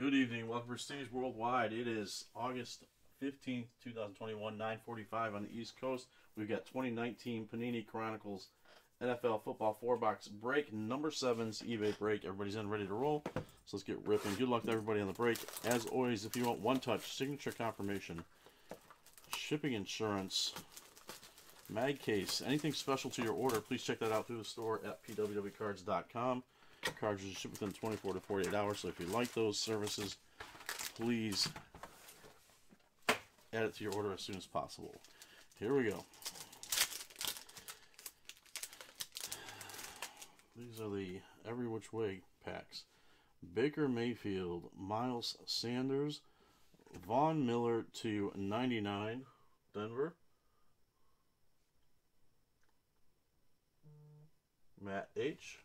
Good evening. Welcome to Prestige Worldwide. It is August 15th, 2021, 945 on the East Coast. We've got 2019 Panini Chronicles NFL Football 4-box break, number 7's eBay break. Everybody's in ready to roll. So let's get ripping. Good luck to everybody on the break. As always, if you want one touch, signature confirmation, shipping insurance, mag case, anything special to your order, please check that out through the store at pwwcards.com. Are shipped within 24 to 48 hours, so if you like those services, please add it to your order as soon as possible. Here we go. These are the Every Which Way packs. Baker Mayfield, Miles Sanders, Von Miller to 99, Denver. Matt H.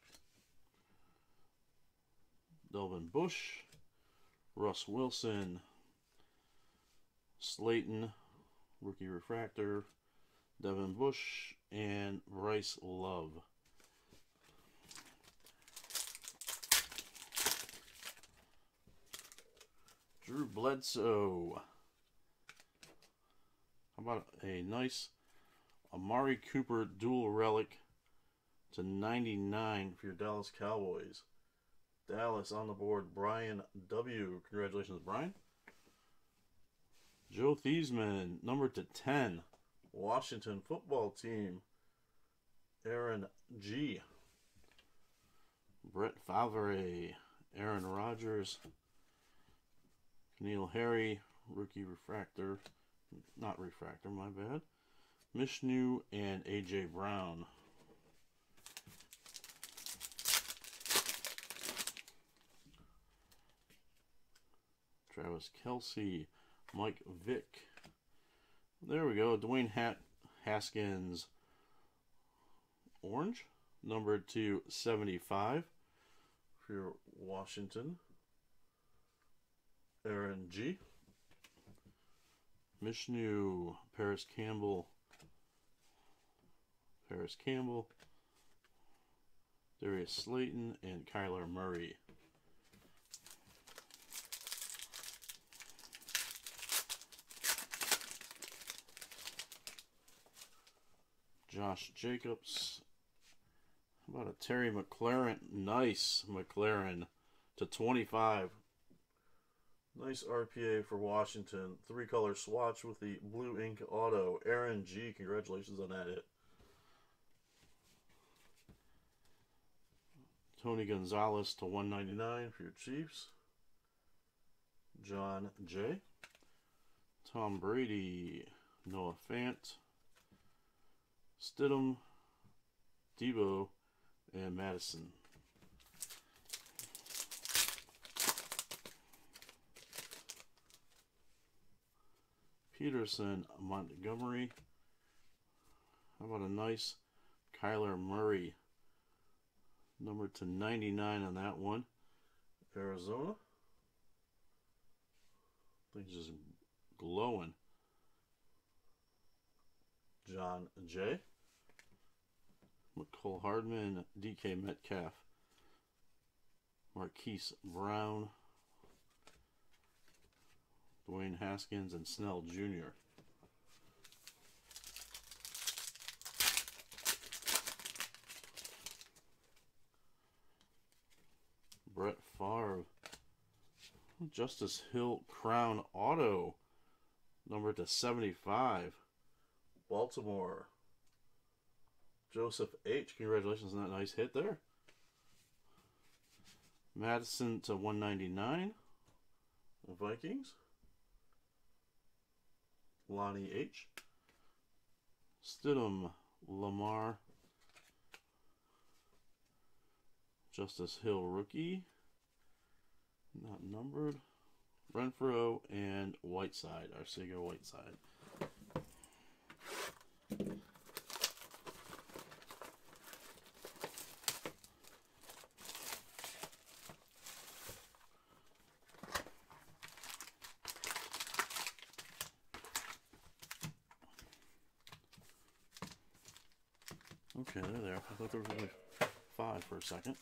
Delvin Bush, Russ Wilson, Slayton, rookie refractor, Devin Bush, and Bryce Love. Drew Bledsoe. How about a nice Amari Cooper dual relic to 99 for your Dallas Cowboys? Dallas on the board. Brian W. Congratulations, Brian. Joe Theismann, number to 10. Washington football team. Aaron G. Brett Favre. Aaron Rodgers. N'Keal Harry. Rookie refractor. Not refractor, my bad. Minshew and A.J. Brown. Travis Kelce, Mike Vick. There we go. Dwayne Hat Haskins, orange, number two seventy-five for Washington. Aaron G. Minshew, Parris Campbell, Parris Campbell, Darius Slayton, and Kyler Murray. Josh Jacobs. How about a Terry McLaurin? Nice McLaurin to 25. Nice RPA for Washington. Three color swatch with the blue ink auto. Aaron G. Congratulations on that hit. Tony Gonzalez to 199 for your Chiefs. John J. Tom Brady. Noah Fant. Stidham, Deebo, and Madison. Peterson, Montgomery. How about a nice Kyler Murray? Number to 99 on that one. Arizona. Things just glowing. John J. Mecole Hardman, DK Metcalf, Marquise Brown, Dwayne Haskins, and Snell Jr. Brett Favre, Justice Hill Crown Auto, number to 75. Baltimore. Joseph H. Congratulations on that nice hit there. Madison to 199. Vikings. Lonnie H. Stidham Lamar. Justice Hill rookie. Not numbered. Renfrow and Whiteside. Arcega Whiteside. Okay, there. I thought there was only five for a second.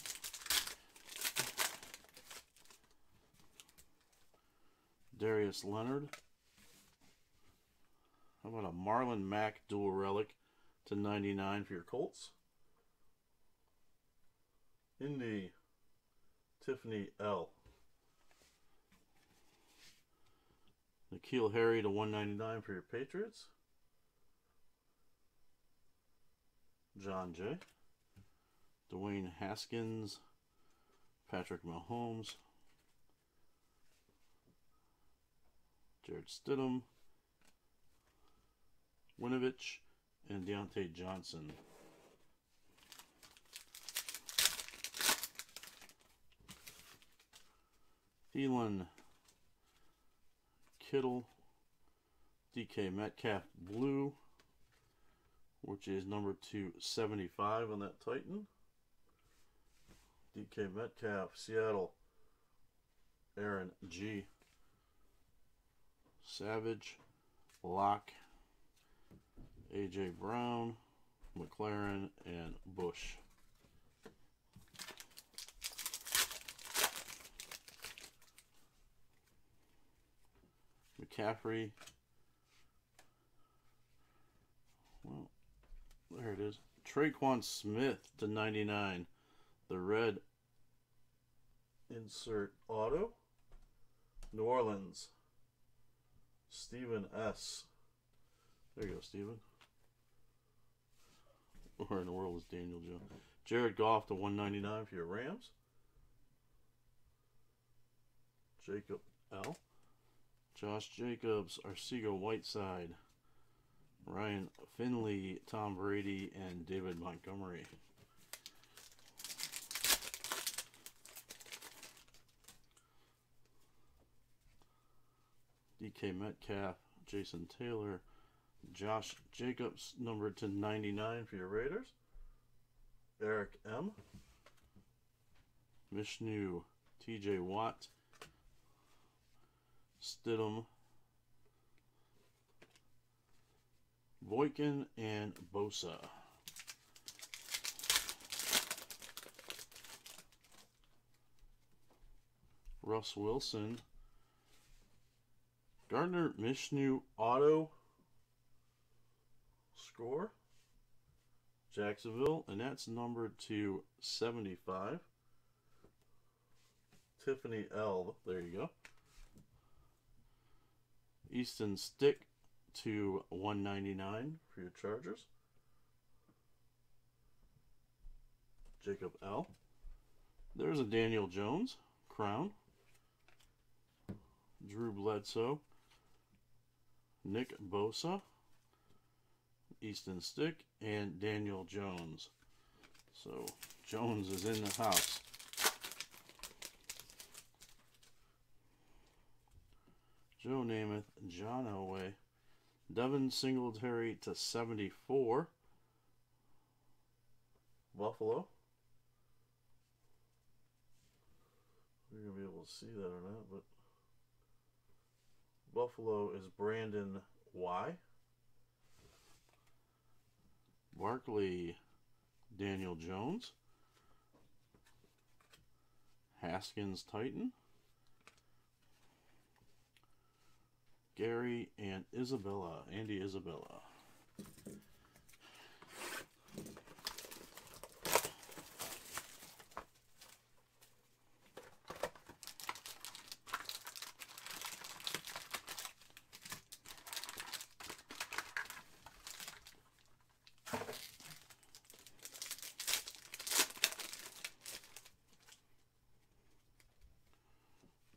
Darius Leonard. How about a Marlon Mack dual relic to 99 for your Colts? Indy Tiffany L. N'Keal Harry to 199 for your Patriots. John J. Dwayne Haskins. Patrick Mahomes. Jarrett Stidham. Winovich and Diontae Johnson. Thielen, Kittle, DK Metcalf Blue, which is number 275 on that Titan. DK Metcalf, Seattle, Aaron G. Savage, Lock, AJ Brown, McLaurin, and Bush. McCaffrey. Well, there it is. Tre'Quan Smith to 99. The red insert auto. New Orleans. Stephen S. There you go, Stephen. Where in the world is Daniel Jones? Jared Goff to 199 for your Rams. Jacob L. Josh Jacobs, Arcega Whiteside, Ryan Finley, Tom Brady, and David Montgomery. DK Metcalf, Jason Taylor, Josh Jacobs, number to 99 for your Raiders. Eric M. Vishnu, TJ Watt, Stidham, Boykin, and Bosa. Russ Wilson, Gardner Minshew Auto score. Jacksonville, and that's numbered to 75. Tiffany L. There you go. Easton Stick to 199 for your Chargers. Jacob L. There's a Daniel Jones crown. Drew Bledsoe. Nick Bosa. Easton Stick and Daniel Jones. So Jones is in the house. Joe Namath, John Elway, Devin Singletary to 74. Buffalo. We're going to be able to see that or not, but Buffalo is Brandon Y. Barkley, Daniel Jones. Haskins Titan. Gary and Isabella, Andy Isabella.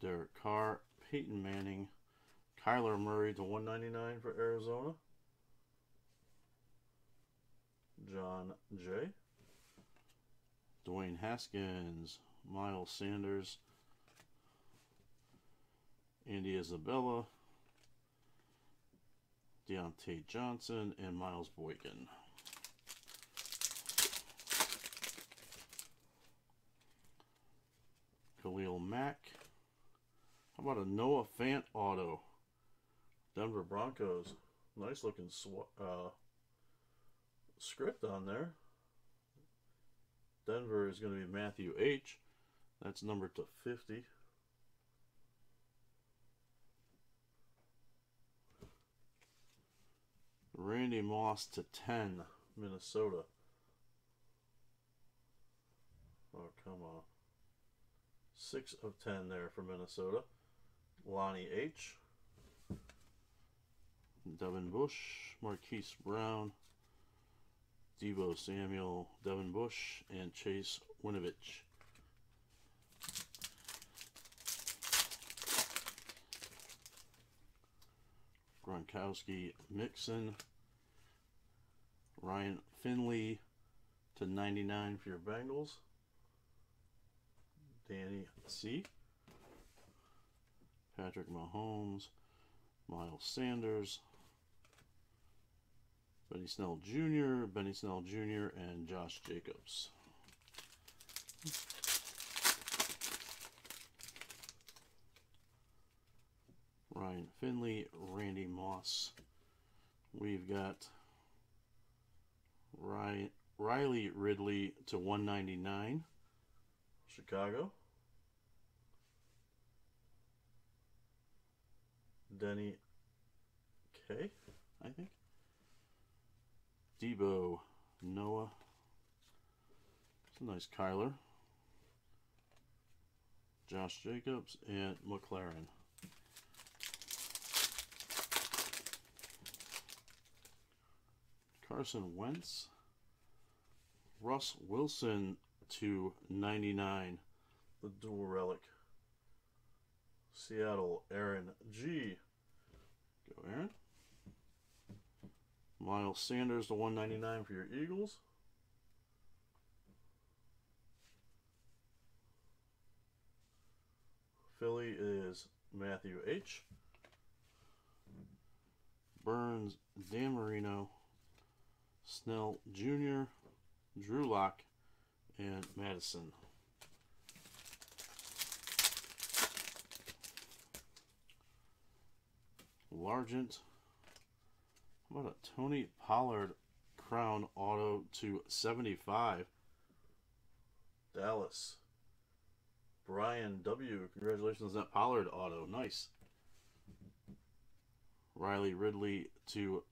Derek Carr, Peyton Manning, Kyler Murray to 199 for Arizona. John J. Dwayne Haskins, Miles Sanders, Andy Isabella, Diontae Johnson, and Miles Boykin. Khalil Mack. How about a Noah Fant auto? Denver Broncos. Nice looking sw- uh, script on there. Denver is going to be Matthew H. That's number to 50. Randy Moss to 10, Minnesota. Oh, come on. 6 of 10 there for Minnesota. Lonnie H. Devin Bush, Marquise Brown, Deebo Samuel, Devin Bush, and Chase Winovich. Gronkowski, Mixon, Ryan Finley to 99 for your Bengals. Danny C. Patrick Mahomes, Miles Sanders, Benny Snell Jr., Benny Snell Jr., and Josh Jacobs. Ryan Finley, Randy Moss. We've got Ryan, Riley Ridley to 199, Chicago. Denny K, I think. Deebo Noah. It's a nice Kyler. Josh Jacobs and McLaurin. Carson Wentz. Russ Wilson to 99. The dual relic. Seattle, Aaron G. Go, Aaron. Miles Sanders to 199 for your Eagles. Philly is Matthew H. Burns, Dan Marino, Snell Jr., Drew Lock, and Madison. Largent. How about a Tony Pollard Crown Auto to 75? Dallas. Brian W. Congratulations on that Pollard Auto. Nice. Riley Ridley to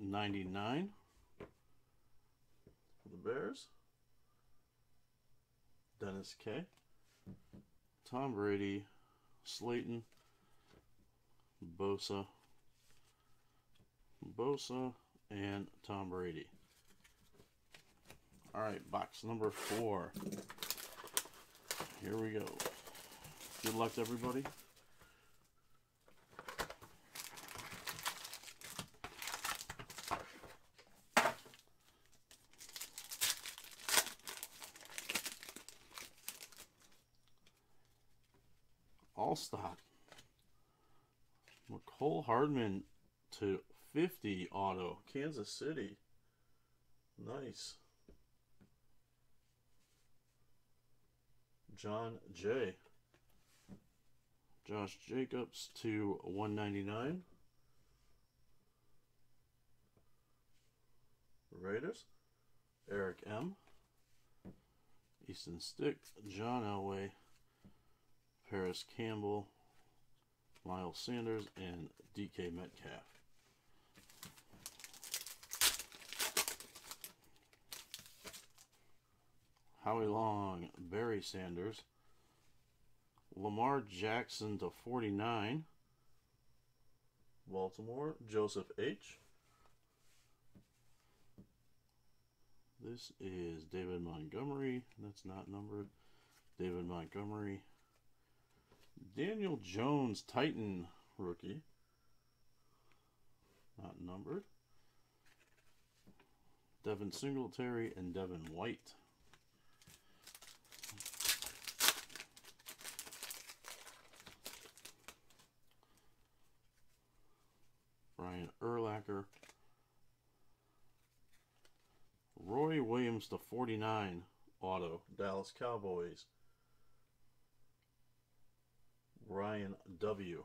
99 for the Bears. Dennis K. Tom Brady, Slayton, Bosa, Bosa, and Tom Brady. All right, box number four. Here we go. Good luck everybody. All stock. Mecole Hardman to 50 auto. Kansas City. Nice. John J. Josh Jacobs to 199. Raiders. Eric M. Easton Stick. John Elway. Parris Campbell. Miles Sanders and DK Metcalf. Howie Long, Barry Sanders, Lamar Jackson to 49, Baltimore, Joseph H. This is David Montgomery. That's not numbered. David Montgomery. Daniel Jones, Titan rookie. Not numbered. Devin Singletary and Devin White. Brian Urlacher. Roy Williams to 49 auto, Dallas Cowboys. Ryan W.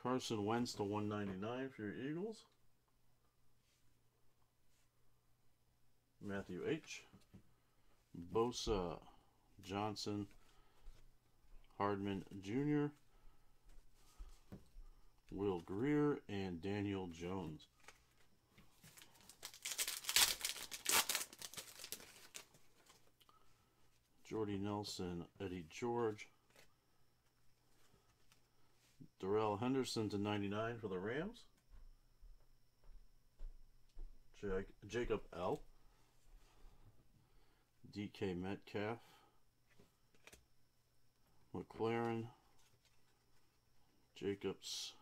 Carson Wentz to 199 for your Eagles. Matthew H. Bosa Johnson Hardman Jr. Will Grier, and Daniel Jones. Jordy Nelson, Eddie George. Darrell Henderson to 99 for the Rams. Jake, Jacob L. DK Metcalf. McLaurin. Jacobs.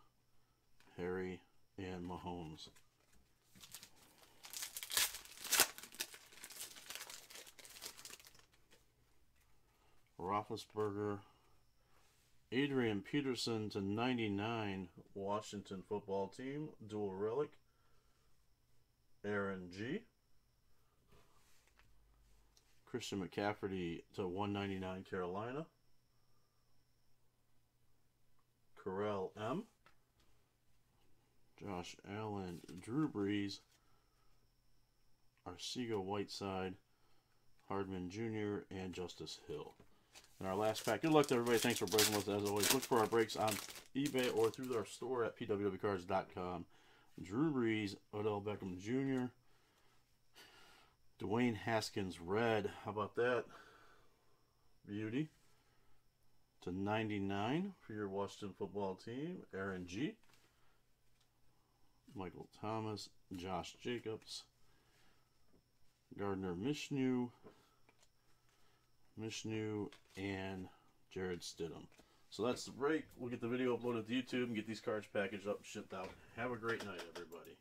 Harry and Mahomes. Roethlisberger, Adrian Peterson to 99, Washington football team, dual relic. Aaron G. Christian McCaffrey to 199, Carolina. Corell M. Josh Allen, Drew Brees, Arcega Whiteside, Hardman Jr., and Justice Hill. And our last pack. Good luck to everybody. Thanks for breaking with us as always. Look for our breaks on eBay or through our store at pwcards.com. Drew Brees, Odell Beckham Jr., Dwayne Haskins Red. How about that? Beauty. To 99 for your Washington football team. Aaron G. Michael Thomas, Josh Jacobs, Gardner Minshew, Minshew, and Jarrett Stidham. So that's the break. We'll get the video uploaded to YouTube and get these cards packaged up and shipped out. Have a great night, everybody.